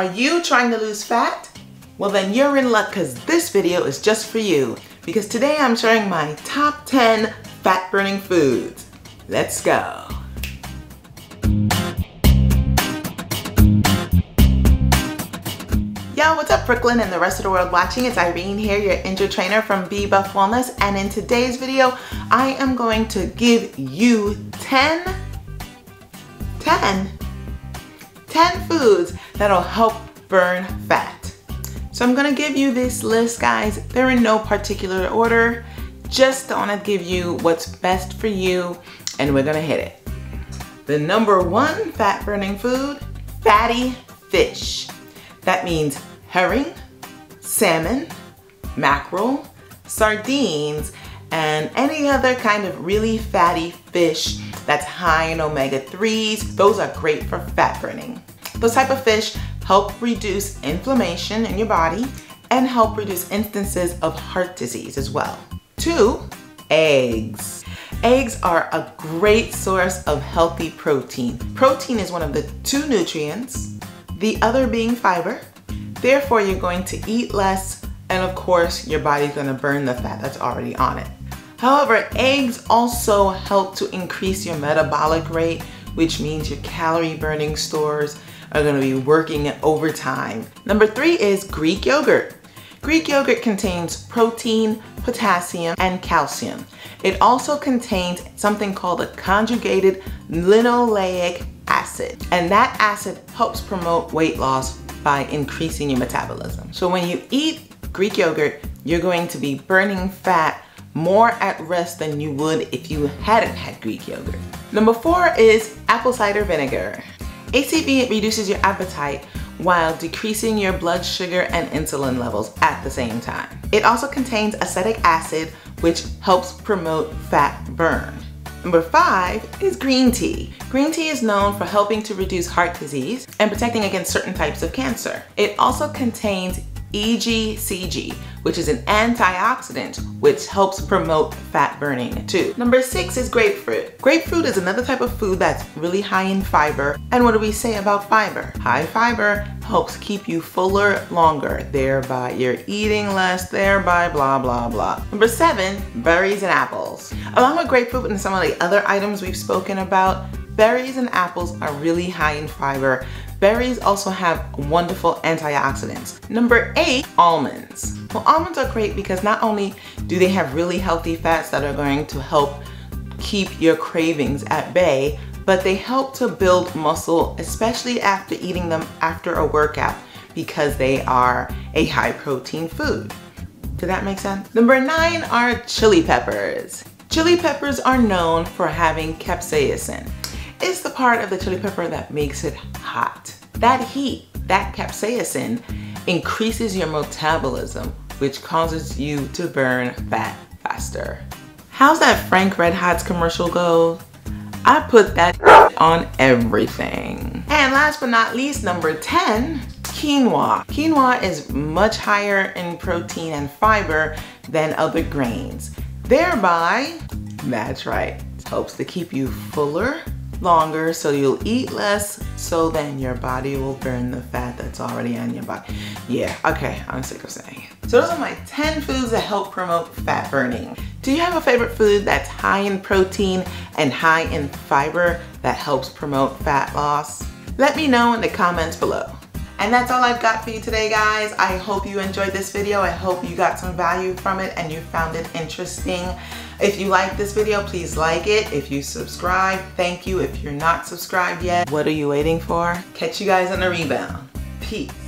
Are you trying to lose fat? Well then you're in luck because this video is just for you. Because today I'm sharing my top 10 fat burning foods. Let's go. Yo, what's up Brooklyn and the rest of the world watching? It's Irene here, your injury trainer from Be Buff Wellness. And in today's video, I am going to give you 10, 10, 10 foods that'll help burn fat. So I'm gonna give you this list, guys. They're in no particular order. Just wanna give you what's best for you and we're gonna hit it. The number one fat burning food, fatty fish. That means herring, salmon, mackerel, sardines, and any other kind of really fatty fish that's high in omega-3s. Those are great for fat burning. Those type of fish help reduce inflammation in your body and help reduce instances of heart disease as well. Two, eggs. Eggs are a great source of healthy protein. Protein is one of the two nutrients, the other being fiber, Therefore, you're going to eat less and of course, your body's gonna burn the fat that's already on it. However, eggs also help to increase your metabolic rate, which means your calorie burning stores are gonna be working overtime. Number three is Greek yogurt. Greek yogurt contains protein, potassium, and calcium. It also contains something called a conjugated linoleic acid, and that acid helps promote weight loss by increasing your metabolism. So when you eat Greek yogurt, you're going to be burning fat more at rest than you would if you hadn't had Greek yogurt. Number four is apple cider vinegar. ACV reduces your appetite while decreasing your blood sugar and insulin levels at the same time. It also contains acetic acid, which helps promote fat burn. Number five is green tea. Green tea is known for helping to reduce heart disease and protecting against certain types of cancer. It also contains EGCG, which is an antioxidant which helps promote fat burning too. Number six is grapefruit. Grapefruit is another type of food that's really high in fiber. And what do we say about fiber? High fiber helps keep you fuller longer, thereby you're eating less, thereby blah, blah, blah. Number seven, berries and apples. Along with grapefruit and some of the other items we've spoken about, berries and apples are really high in fiber Berries also have wonderful antioxidants. Number eight, almonds. Well, almonds are great because not only do they have really healthy fats that are going to help keep your cravings at bay, but they help to build muscle, especially after eating them after a workout because they are a high protein food. Does that make sense? Number nine are chili peppers. Chili peppers are known for having capsaicin. It's the part of the chili pepper that makes it hot. That heat, that capsaicin, increases your metabolism, which causes you to burn fat faster. How's that Frank Red Hots commercial go? I put that on everything. And last but not least, number 10, quinoa. Quinoa is much higher in protein and fiber than other grains. Thereby, that's right, helps to keep you fuller longer so you'll eat less so then your body will burn the fat that's already on your body. Yeah, okay, I'm sick of saying it. So those are my 10 foods that help promote fat burning. Do you have a favorite food that's high in protein and high in fiber that helps promote fat loss? Let me know in the comments below. And that's all I've got for you today, guys. I hope you enjoyed this video. I hope you got some value from it and you found it interesting. If you like this video, please like it. If you subscribe, thank you. If you're not subscribed yet, what are you waiting for? Catch you guys on the rebound. Peace.